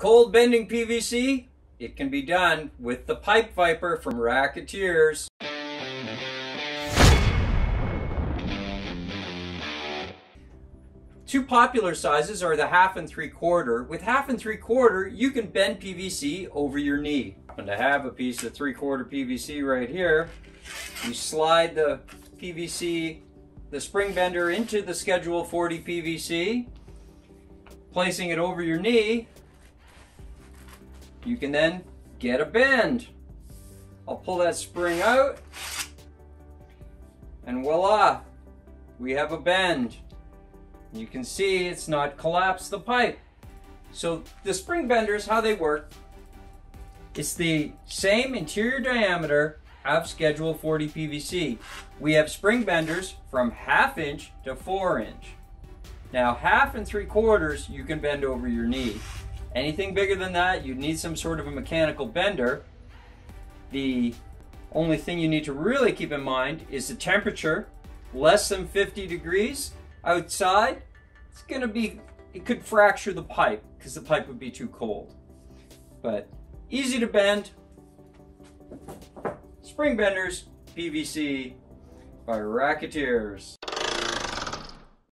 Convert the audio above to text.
Cold bending PVC, it can be done with the Pipe Viper from Rack-A-Tiers. Two popular sizes are the half and three quarter. With half and three quarter, you can bend PVC over your knee. And to have a piece of three quarter PVC right here, you slide the PVC, the spring bender into the Schedule 40 PVC, placing it over your knee, you can then get a bend. I'll pull that spring out, and voila, we have a bend. You can see it's not collapsed the pipe. So the spring benders, how they work, it's the same interior diameter of Schedule 40 PVC. We have spring benders from half inch to four inch. Now half and three quarters you can bend over your knee. Anything bigger than that, you'd need some sort of a mechanical bender. The only thing you need to really keep in mind is the temperature. Less than 50 degrees outside, it's gonna be, it could fracture the pipe because the pipe would be too cold. But easy to bend. Spring benders, PVC by Rack-A-Tiers.